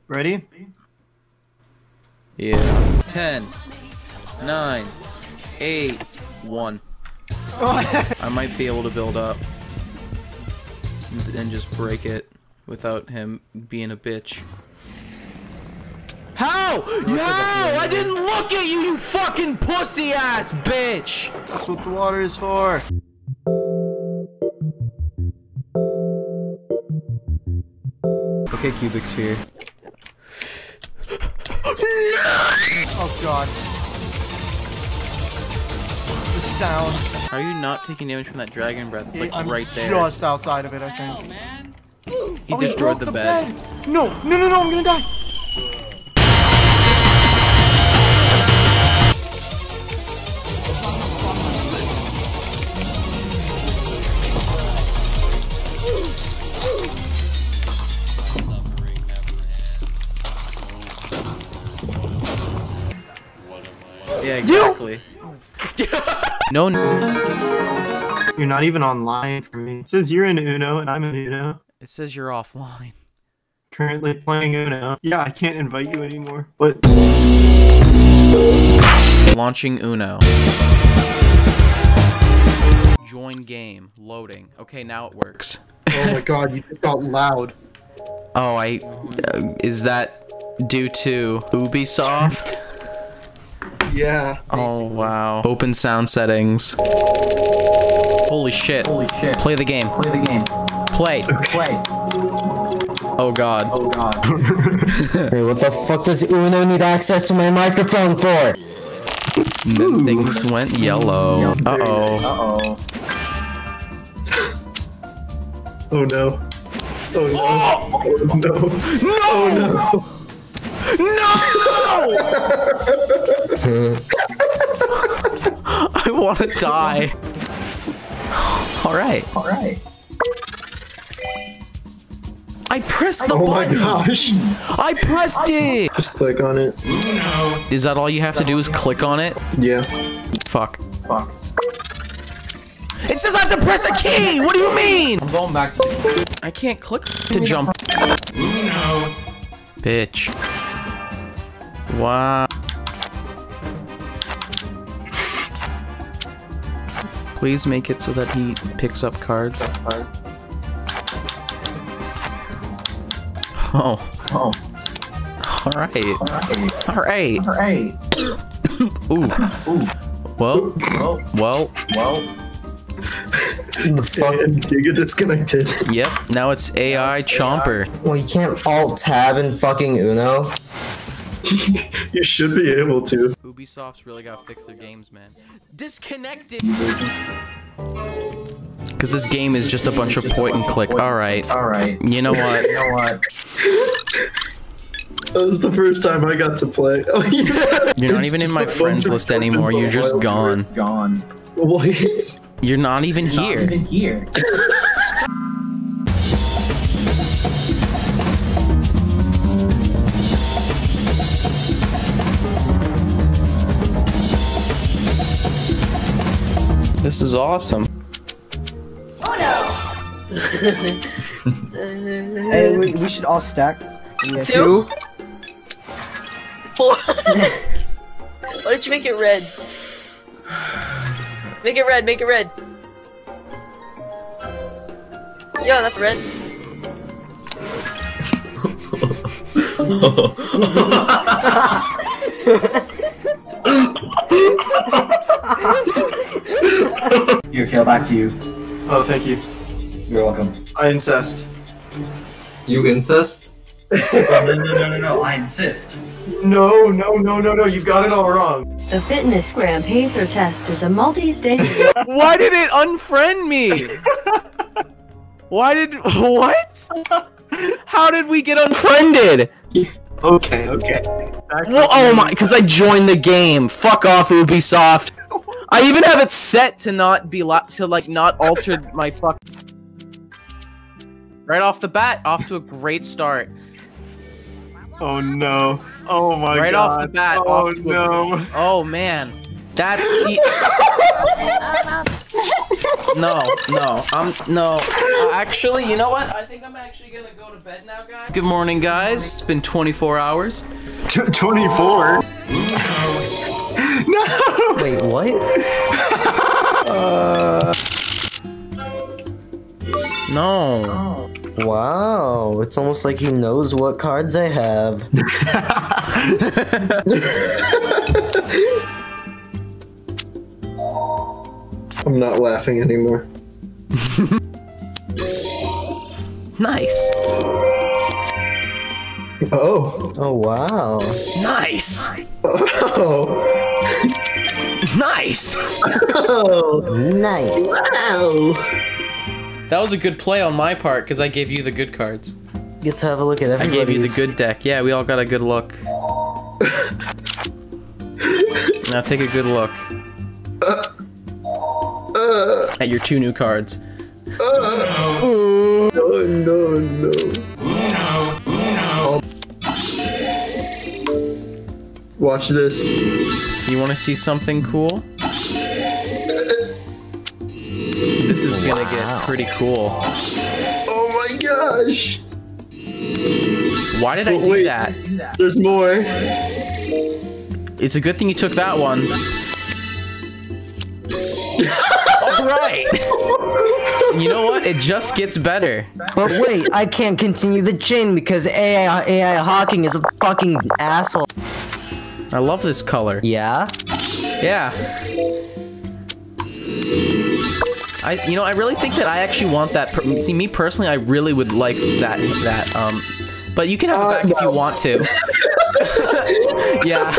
Ready? Yeah. 10, 9, 8, 1. I might be able to build up and- and just break it without him being a bitch. How? How? I didn't look at you, you fucking pussy ass bitch! That's what the water is for. Okay, cubic sphere. Oh god. The sound. Are you not taking damage from that dragon breath? It's like I'm right there. just outside of it, I think. Oh, he Oh, destroyed broke the bed. No, no, no, no, I'm gonna die. No. You're not even online for me. It says you're in Uno and I'm in Uno. It says you're offline. Currently playing Uno. Yeah, I can't invite you anymore. But Launching Uno. Join game. Loading. Okay, now it works. oh my god, you just got loud. Oh, I. Uh, is that due to Ubisoft? Yeah. Oh wow. Open sound settings. Holy shit. Holy shit. Play the game. Play the game. Play. Play. Oh god. Oh god. Hey, what the fuck does Uno need access to my microphone for? then things went yellow. Uh oh. Uh-oh. Oh no. Oh no. Oh no. No! No! I want to die. All right. All right. I pressed the Oh my gosh. I pressed it. Just click on it. Is that all you have to do? Is click on it? Yeah. Fuck. Fuck. It says I have to press a key. What do you mean? I'm going back. I can't click to jump. Bitch. Wow. Please make it so that he picks up cards. Oh. Oh. All right. All right. All right. Ooh. Ooh. Well. Well. Well. The fuck? And Giga disconnected. Yep. Now it's AI Chomper. Well, you can't alt tab in fucking Uno. You should be able to. Ubisoft's really gotta fix their games, man. Disconnected. Because this game is just a bunch of point and click. All right. All right. You know what? You know what? That was the first time I got to play. Oh, yeah. You're not even in my friends list anymore. You're just gone. Gone. What? You're not even here. Not even here. This is awesome. Oh no! hey, we, we should all stack. Yeah. Two? Four. Why don't you make it red? Make it red, make it red. Yo, that's red. Here, Kale, back to you. Oh, thank you. You're welcome. I incest. You incest? no, no, no, no, no, I insist. No, no, no, no, no. you've got it all wrong. The Fitness Gram Pacer test is a multi-stage. Why did it unfriend me? Why did what? How did we get unfriended? Okay, okay. Well, oh my, because I joined the game. Fuck off, Ubisoft. I even have it set to not be lo- to like not alter my fuck. Right off the bat, off to a great start. Oh no. Oh my right god. Right off the bat, Oh off to no. A, oh man, that's. E no, no, I'm no. Uh, actually, you know what? I think I'm actually gonna go to bed now, guys. Good morning, guys. It's been 24 hours. 24. no. Wait, what? Uh. No. Wow, it's almost like he knows what cards I have. I'm not laughing anymore. Nice. Oh. Oh wow. Nice. Oh. Nice. Oh, nice. Wow. That was a good play on my part because I gave you the good cards. Get to have a look at everybody's. I gave you the good deck. Yeah, we all got a good look. now take a good look at your two new cards. Oh, no, no, no. Watch this. You want to see something cool? This is gonna get pretty cool. Oh my gosh. Why did I do wait, that? There's more. It's a good thing you took that one. All right. You know what? It just gets better. But wait, I can't continue the chain because AI AI Hawking is a fucking asshole. I love this color. Yeah. Yeah. I, you know, I really think that I actually want that. Per- see, me personally, I really would like that. That. Um, but you can have it back if you want to. yeah.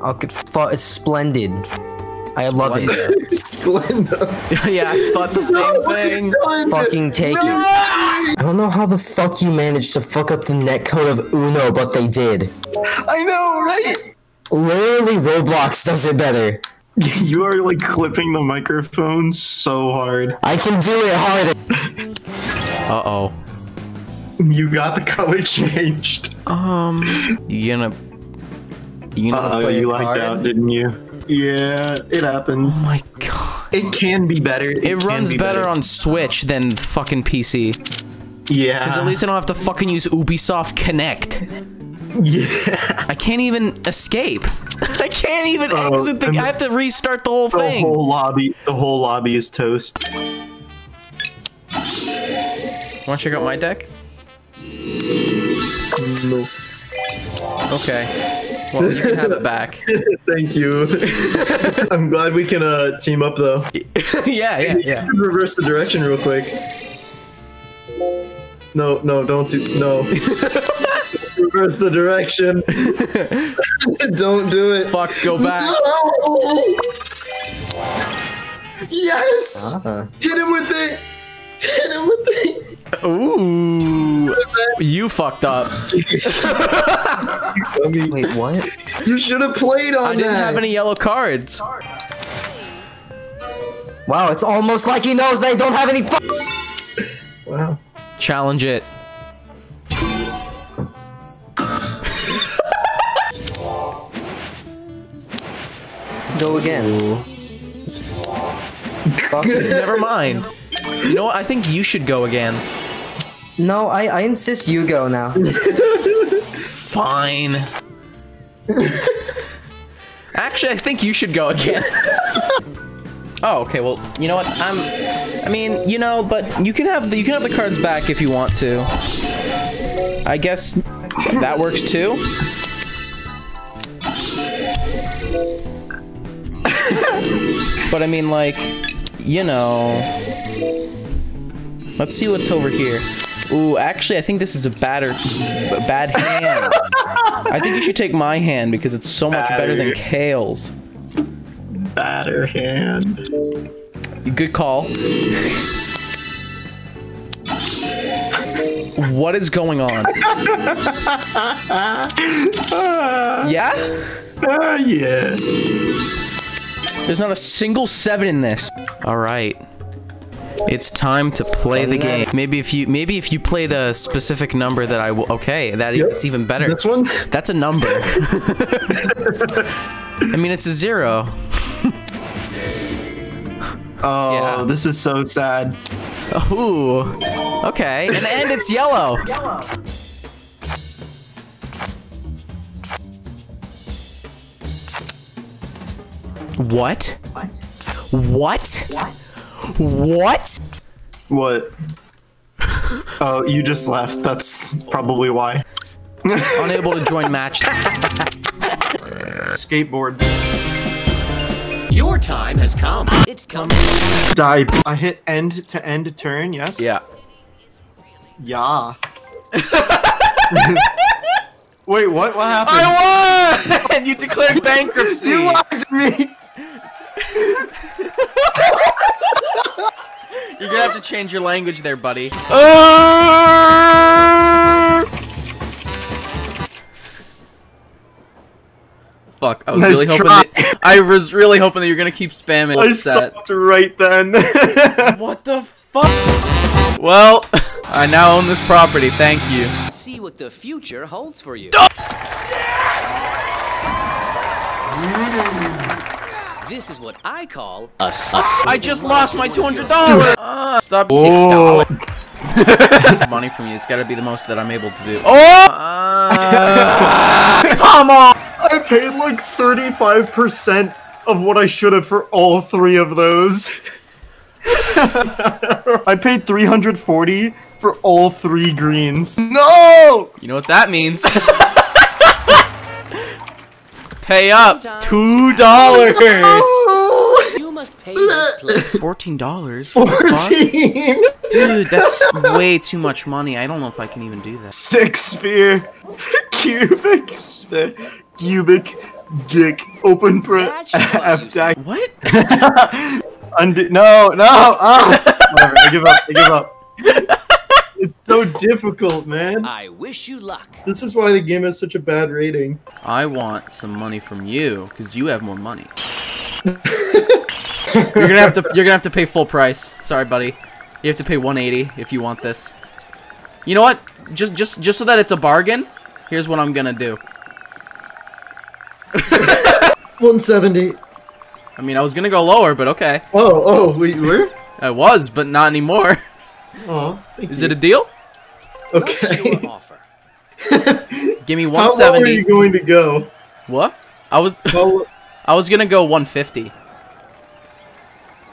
Okay. Okay. fu- It's splendid. I love it. Splenda. yeah, I thought the same thing. Fucking take it. I don't know how the fuck you managed to fuck up the netcode of Uno, but they did. I know, right? Literally, Roblox does it better. You are like clipping the microphone so hard. I can do it harder. Uh oh. You got the color changed. Um, you gonna, you gonna Uh oh, you a liked out, didn't you? Yeah, it happens. Oh my god. It can be better. It, It runs be better, on Switch than fucking PC. Yeah. Because at least I don't have to fucking use Ubisoft Connect. Yeah. I can't even escape. I can't even Oh, exit the. and I have to restart the whole The thing. whole lobby, the whole lobby is toast. Want to check out my deck? No. Okay. Well, you can have it back. Thank you. I'm glad we can uh team up though. yeah, yeah, yeah. You can reverse the direction real quick. No, no, don't do no. reverse the direction. don't do it. Fuck, go back. No! Yes! Uh, Hit him with it! Hit him with it! Ooh. You fucked up. Wait, what? You should have played on that! I didn't that. have any yellow cards. Wow, it's almost like he knows they don't have any fu- Wow. Challenge it. Go again. Fuck. Never mind. You know what? I think you should go again. No, I, I insist you go now. Fine. Actually, I think you should go again. oh, okay. Well, you know what? I'm. I mean, you know, but you can have the you can have the cards back if you want to. I guess that works too. but I mean, like, you know. Let's see what's over here. Ooh, actually, I think this is a batter, a bad hand. I think you should take my hand because it's so much better than Kale's. Batter hand. Good call. What is going on? Yeah? Uh, yeah. There's not a single seven in this. All right. It's time to play the game. Maybe if you maybe if you played a specific number that I will okay, that it's even better. This one? That's a number. I mean, it's a zero. Oh, this is so sad. Ooh. Okay. And and it's yellow. What? What? What? What? Oh, you just left. That's probably why. Unable to join match. Skateboard. Your time has come. It's coming. Die. I hit end to end turn, yes? Yeah. Yeah. Wait, what? What happened? I won! And you declared bankruptcy. You lied to me. You're gonna have to change your language there, buddy. Fuck, I was Nice really hoping try. that, I was really hoping that you're gonna keep spamming I set. stopped right then. what the fuck? Well, I now own this property, thank you. See what the future holds for you. This is what I call a sus. I just lost my $200! Uh, stop $6. Money from you, it's gotta be the most that I'm able to do. Oh! Uh, come on! I paid like 35% of what I should have for all three of those. I paid 340 for all three greens. No! You know what that means? Pay up! Two dollars! You must pay this place. Fourteen dollars? 14! Dude, that's way too much money. I don't know if I can even do that. Six sphere, cubic sphere, cubic, gick, open pro, F dash. What? Undo, no, no, ah! Whatever, I give up, I give up. It's so difficult, man. I wish you luck. This is why the game has such a bad rating. I want some money from you because you have more money. you're gonna have to. You're gonna have to pay full price. Sorry, buddy. You have to pay 180 if you want this. You know what? Just, just, just so that it's a bargain. Here's what I'm gonna do. 170. I mean, I was gonna go lower, but okay. Oh, oh, we were? I was, but not anymore. Oh, Is you. it a deal? Okay. Offer. Give me 170. How low are you going to go? What? I was I was gonna go 150.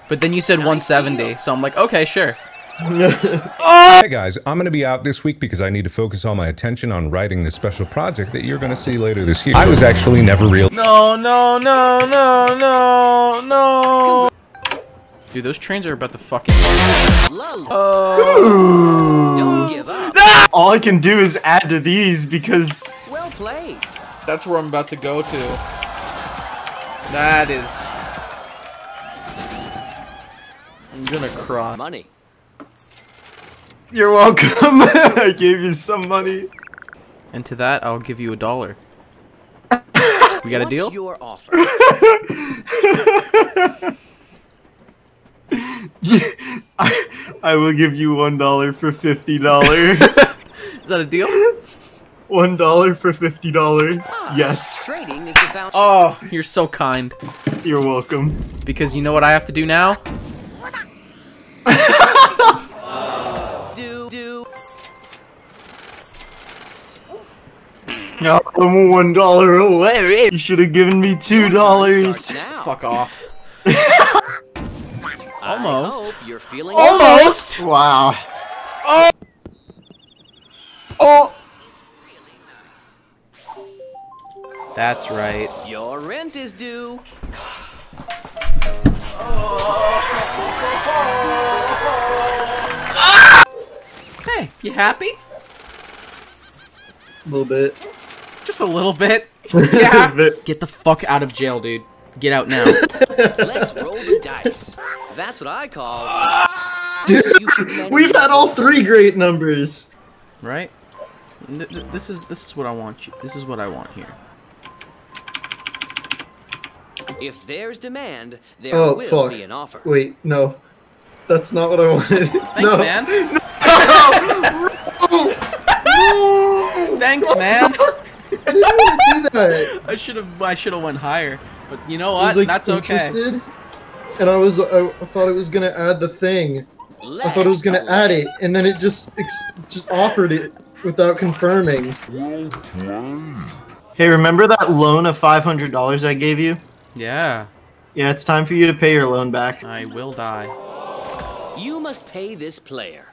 But then you said 170, so I'm like, okay, sure. Oh! Hey guys, I'm going to be out this week because I need to focus all my attention on writing this special project that you're going to see later this year. I was actually never real. No, no, no, no, no, no. Dude, those trains are about to fucking. Oh. Don't give up. All I can do is add to these because Well played. That's where I'm about to go to. That is. I'm gonna cry. Money. you're welcome. I gave you some money. And to that, I'll give you a dollar. We got a deal? your offer? I, I will give you one dollar for fifty dollar. Is that a deal? one dollar for fifty dollar. Ah, yes, Trading is the foundation. Oh, you're so kind. you're welcome. Because you know what I have to do now? Do do. No, I'm one dollar away. You should have given me two dollars. Fuck off. Almost. you're feeling Almost. Almost. Wow. Oh. Oh. That's right. Your rent is due. Hey, you happy? A little bit. Just a little bit. yeah. Get the fuck out of jail, dude. Get out now. Let's roll the dice. That's what I call. Dude, we've had all three great numbers. right? Th- th- this is this is what I want you. This is what I want here. If there's demand, there Oh will fuck. be an offer. Wait, no. That's not what I wanted. Thanks, no. man. Thanks, man. I didn't want to do that. I should have I should have went higher, but you know I was what? like That's okay. interested, and I was I, I thought it was gonna add the thing. I thought it was gonna add it, and then it just ex- just offered it without confirming. Hey, remember that loan of five hundred dollars I gave you? Yeah, Yeah, it's time for you to pay your loan back. I will die. You must pay this player.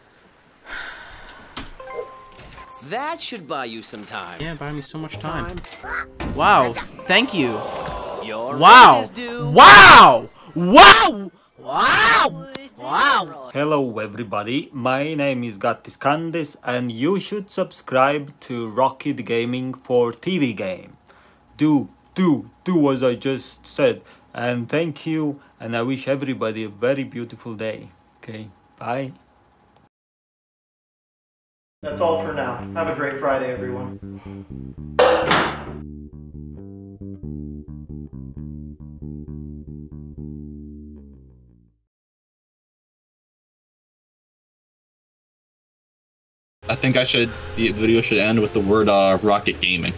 That should buy you some time. Yeah, buy me so much time. Wow, thank you. Your Wow. rent is due. Wow! Wow! Wow! Wow! Hello everybody, my name is Gattis Candice and you should subscribe to Rockit Gaming for TV game. Do, do, do as I just said. And thank you and I wish everybody a very beautiful day. Okay, bye. That's all for now. Have a great Friday, everyone. I think I should. The video should end with the word uh, "Rockit Gaming."